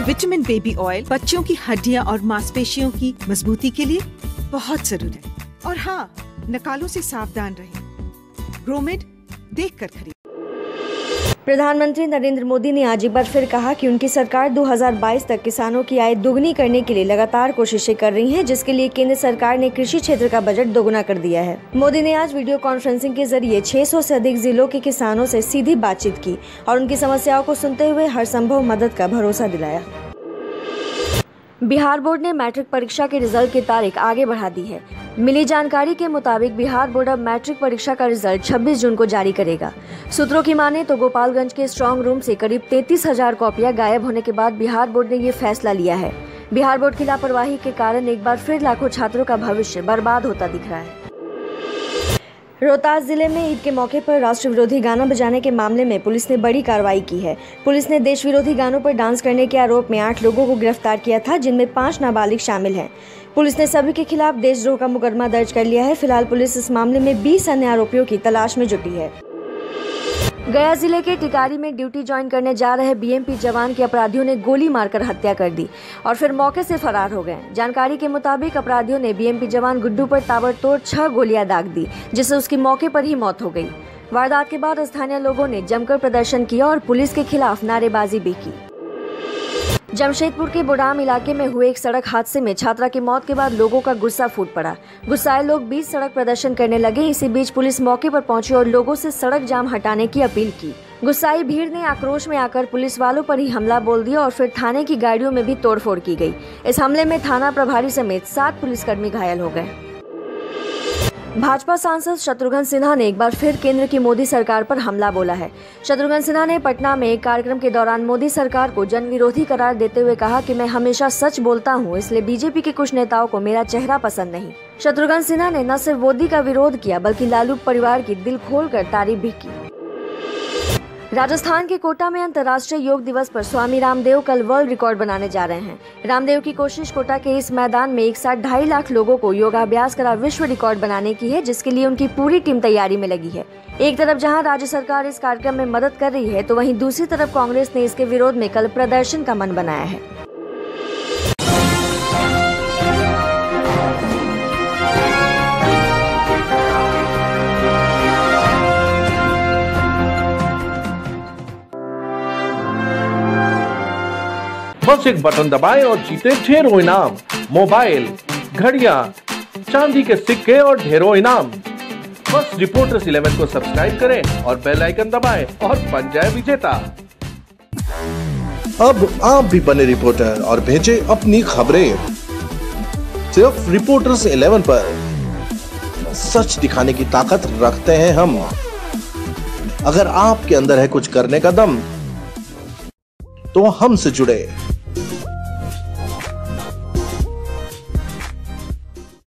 Vitamin baby oil बच्चों की हड्डियाँ और मांसपेशियों की मजबूती के लिए बहुत ज़रूरी है। और हाँ नकालों से सावधान रहें। ग्रोमेड देख कर खरीद। प्रधानमंत्री नरेंद्र मोदी ने आज एक बार फिर कहा कि उनकी सरकार 2022 तक किसानों की आय दोगुनी करने के लिए लगातार कोशिशें कर रही है, जिसके लिए केंद्र सरकार ने कृषि क्षेत्र का बजट दोगुना कर दिया है। मोदी ने आज वीडियो कॉन्फ्रेंसिंग के ज़रिए 600 से अधिक जिलों के किसानों से सीधी बातचीत की और उनकी समस्याओं को सुनते हुए हर संभव मदद का भरोसा दिलाया। बिहार बोर्ड ने मैट्रिक परीक्षा के रिज़ल्ट की तारीख आगे बढ़ा दी है। मिली जानकारी के मुताबिक बिहार बोर्ड अब मैट्रिक परीक्षा का रिज़ल्ट 26 जून को जारी करेगा। सूत्रों की माने तो गोपालगंज के स्ट्रांग रूम से करीब तैतीस हज़ार कॉपियाँ गायब होने के बाद बिहार बोर्ड ने ये फैसला लिया है। बिहार बोर्ड की लापरवाही के कारण एक बार फिर लाखों छात्रों का भविष्य बर्बाद होता दिख रहा है। रोहतास ज़िले में ईद के मौके पर राष्ट्र विरोधी गाना बजाने के मामले में पुलिस ने बड़ी कार्रवाई की है। पुलिस ने देश विरोधी गानों पर डांस करने के आरोप में आठ लोगों को गिरफ़्तार किया था, जिनमें पाँच नाबालिग शामिल हैं। पुलिस ने सभी के खिलाफ देशद्रोह का मुकदमा दर्ज कर लिया है। फ़िलहाल पुलिस इस मामले में बीस अन्य आरोपियों की तलाश में जुटी है। गया ज़िले के टिकारी में ड्यूटी ज्वाइन करने जा रहे बीएमपी जवान के अपराधियों ने गोली मारकर हत्या कर दी और फिर मौके से फरार हो गए। जानकारी के मुताबिक अपराधियों ने बीएमपी जवान गुड्डू पर ताबड़तोड़ छह गोलियाँ दाग दी, जिससे उसकी मौके पर ही मौत हो गई। वारदात के बाद स्थानीय लोगों ने जमकर प्रदर्शन किया और पुलिस के खिलाफ नारेबाजी भी की। जमशेदपुर के बुडाम इलाके में हुए एक सड़क हादसे में छात्रा की मौत के बाद लोगों का गुस्सा फूट पड़ा। गुस्साए लोग बीच सड़क प्रदर्शन करने लगे। इसी बीच पुलिस मौके पर पहुँची और लोगों से सड़क जाम हटाने की अपील की। गुस्साई भीड़ ने आक्रोश में आकर पुलिस वालों पर ही हमला बोल दिया और फिर थाने की गाड़ियों में भी तोड़फोड़ की गई। इस हमले में थाना प्रभारी समेत सात पुलिसकर्मी घायल हो गए। भाजपा सांसद शत्रुघ्न सिन्हा ने एक बार फिर केंद्र की मोदी सरकार पर हमला बोला है। शत्रुघ्न सिन्हा ने पटना में एक कार्यक्रम के दौरान मोदी सरकार को जन विरोधी करार देते हुए कहा कि मैं हमेशा सच बोलता हूँ, इसलिए बीजेपी के कुछ नेताओं को मेरा चेहरा पसंद नहीं। शत्रुघ्न सिन्हा ने न सिर्फ़ मोदी का विरोध किया, बल्कि लालू परिवार की दिल खोल कर तारीफ़ भी की। राजस्थान के कोटा में अंतर्राष्ट्रीय योग दिवस पर स्वामी रामदेव कल वर्ल्ड रिकॉर्ड बनाने जा रहे हैं। रामदेव की कोशिश कोटा के इस मैदान में एक साथ ढाई लाख लोगों को योगाभ्यास करा विश्व रिकॉर्ड बनाने की है, जिसके लिए उनकी पूरी टीम तैयारी में लगी है। एक तरफ़ जहाँ राज्य सरकार इस कार्यक्रम में मदद कर रही है तो वहीं दूसरी तरफ़ कांग्रेस ने इसके विरोध में कल प्रदर्शन का मन बनाया है। बस एक बटन दबाएँ और जीते ढेरों इनाम। मोबाइल घड़िया, चांदी के सिक्के और ढेरों इनाम। बस रिपोर्टर्स इलेवन को सब्सक्राइब करें और बेल आइकन दबाएँ और बन जाए विजेता। अब आप भी बने रिपोर्टर और भेजें अपनी खबरें। सिर्फ़ रिपोर्टर्स इलेवन पर। सच दिखाने की ताकत रखते हैं हम। अगर आपके अंदर है कुछ करने का दम तो हमसे जुड़े।